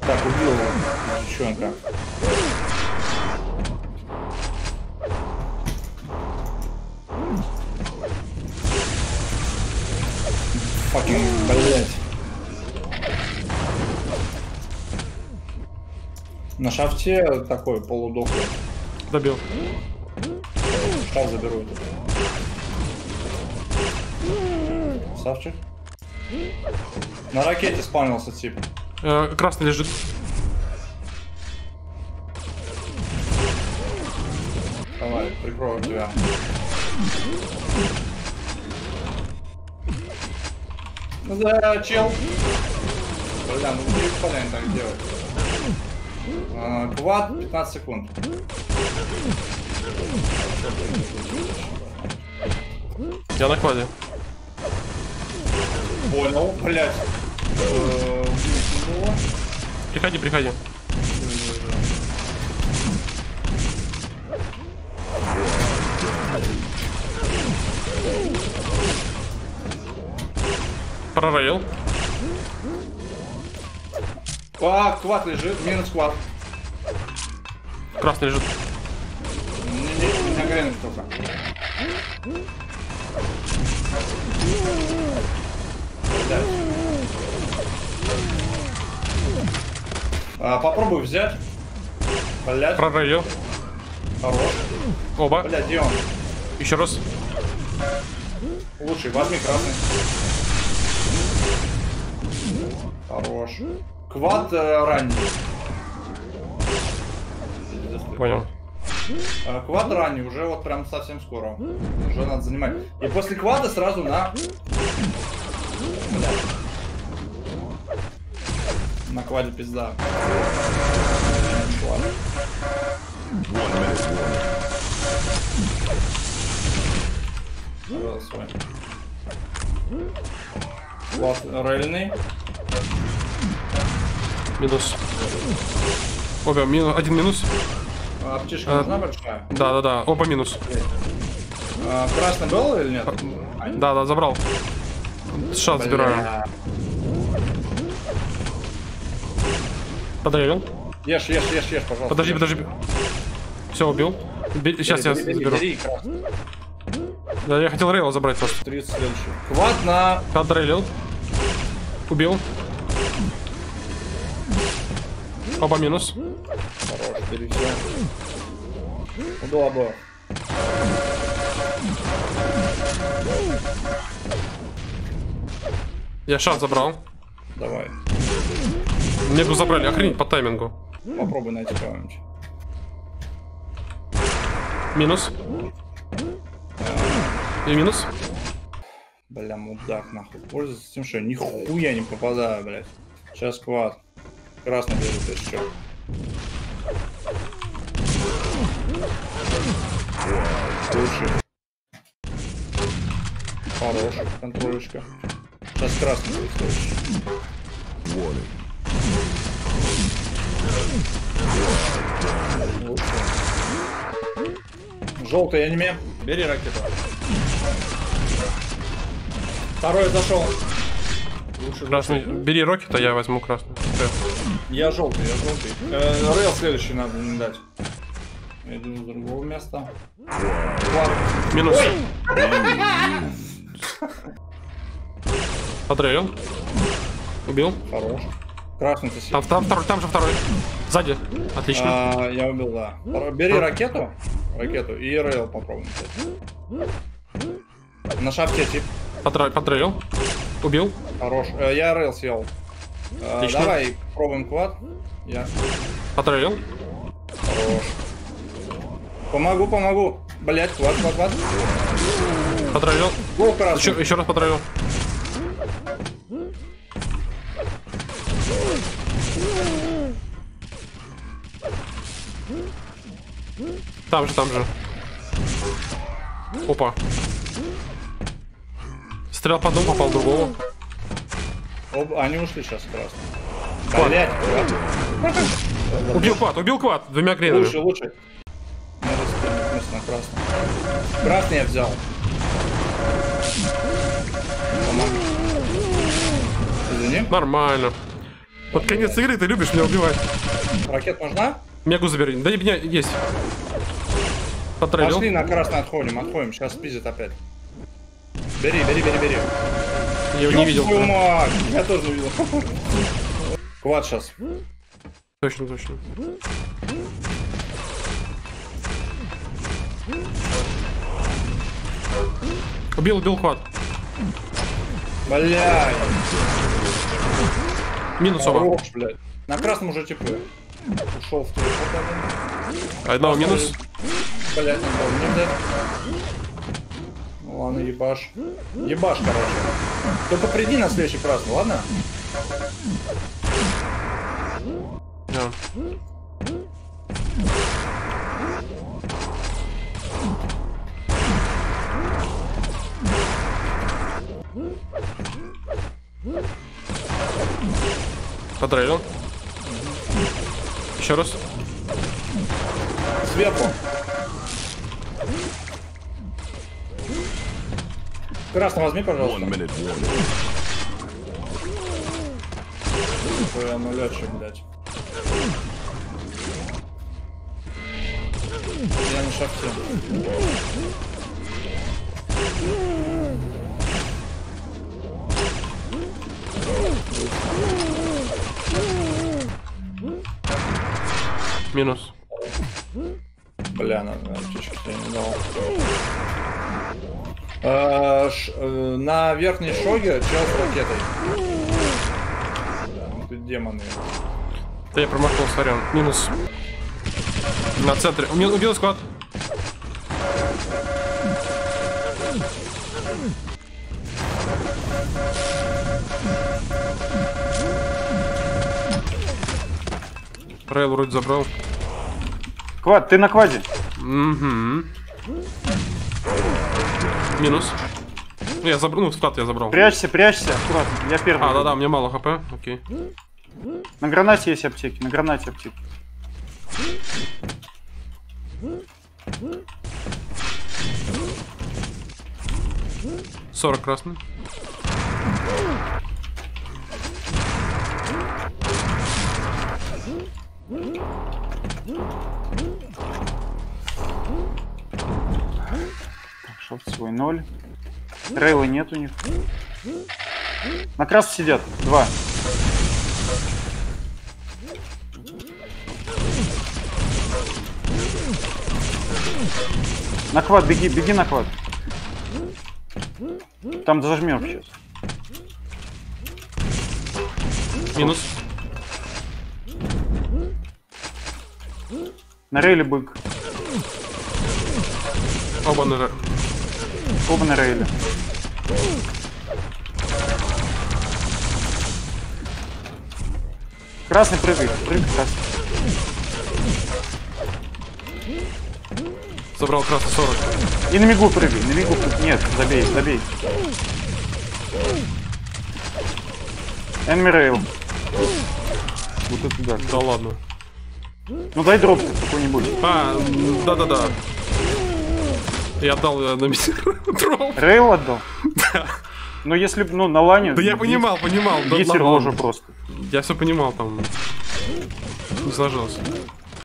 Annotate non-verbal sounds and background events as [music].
Так, убил его, девчонка. Факин, блять. На шафте такой полудохлый. Добил. Шаф заберу. Савчик. На ракете спавнился тип. Э, красный лежит. Давай, прикрою тебя. Ну да, чел. Бля, ну не блин так делать. А, Квад 15 секунд. Я на кваде. Понял, блять. Ну, Приходи, приходи. Прорейл. А, квад лежит, минус квад. Красный лежит. Не, не, не нагрянет только. Блядь. А, попробуй взять. Блять, Прорейл. хорош. Оба. Блять, где он? Еще раз. Лучший, возьми красный. Хорош. Квад э, ранний. Понял. Э, Квад ранний, уже вот прям совсем скоро. Уже надо занимать. И после квада сразу на... Бля. На кваде пизда. Свой. Квад реальный. Минус. Оба, минус. Один минус. А, Аптечка А. нужна большая? Да, да, да. Оба минус. А, красный был или нет? А, Да, да, забрал. Шат забираю. Подрейл. Ешь, ешь, ешь, ешь, пожалуйста. Подожди, подожди. Все, убил. Сейчас я Бери, бери, заберу. бери. Да, я хотел рейла забрать просто. 30 следующий. Квад на... Подрейлил. Убил. Оба минус. Хорош, бери все. Убил обоих. Я шат забрал. Давай. Мегу забрали, охренеть по таймингу. Попробуй найти кого-нибудь. Минус. И минус. Бля, мудак, нахуй. Пользуется тем, что я нихуя не попадаю, блядь. Сейчас квад. Красный бежит еще. Лучший. Хорош, контролечка. Сейчас красный будет следующий. Желтый аниме. Бери ракету. Второй зашел. Лучше Красный. Бери рокет, а я возьму красный. Я желтый, я желтый. Э, Рейл следующий надо не дать. Я иду с другого места. Ладно. Минус. Подрейл. Убил. Хорош. Красный ты Там, там второй, там же второй. Сзади. Отлично. а, Я убил, да. Бери ракету. Ракету и рейл попробуем. На шапке тип. Подрейл. Убил. Хорош. Э, Я рейл съел. Э, Отлично. Давай пробуем квад. Я. Подрейл. Хорош. Помогу, помогу. Блять, квад, квад, квад. Красный. Еще, еще раз подрейл. Там же, там же. Опа. Стрелял по одному, попал другого. Оп, они ушли сейчас красный. Квад. Блять. Убил квад, убил квад. Двумя гренами. Лучше, лучше. На красный. Красный я взял. Извини. Нормально. Под конец игры ты любишь меня убивать. Ракет нужна? Мегу забери. Да не меня есть. Потрелил. Пошли на красный отходим, отходим. Сейчас спиздит опять. Бери, бери, бери, бери. Я его не видел. Мать, Я тоже не видел. [laughs] Квад сейчас. Точно, точно. Убил, убил хват. Блядь. Минус оба. Хорош, блядь. На красном уже типы. Ушел в один. Одного минус. Блядь, не был, не. Ну ладно, ебаш. Ебаш, короче. Только приди на следующий красный, ладно? Да. Потрелил. Еще раз. Сверху. Красный возьми, пожалуйста. Твоя нулячая, блядь. Я на шахте. Минус. Бля, надо тебе не дал. Ш- э, на верхней шоге чел с ракетой. Ну ты демоны. Да я промахнул, сорян. Минус. На центре. Убил, убил склад. Райл вроде забрал. Квад, ты на кваде. Угу. Минус. Ну, Я забрал, ну, склад я забрал. Прячься, прячься, аккуратно. Я первый. А, да-да, мне мало хп. Окей. На гранате есть аптеки, на гранате аптеки. Сорок красный. Шов свой ноль. Рейла нет у них. На крас сидят. Два. На квад, беги, беги на квад. Там зажмем сейчас. Минус. На рейле бык. Оба на... Оба на рейле. Красный прыгай, прыгай красный. Забрал красный 40. И на мигу прыгай, на мигу прыгай. Нет, забей, забей. Enemy Rail. Вот это да. Да ладно. Ну дай дроп какой-нибудь. А, да-да-да. Я отдал э, на миссию [laughs] дроп. Рейл отдал? Ну если б, ну на лане... Да я понимал, понимал. да ладно, ложу просто. Я все понимал там. Не сложилось.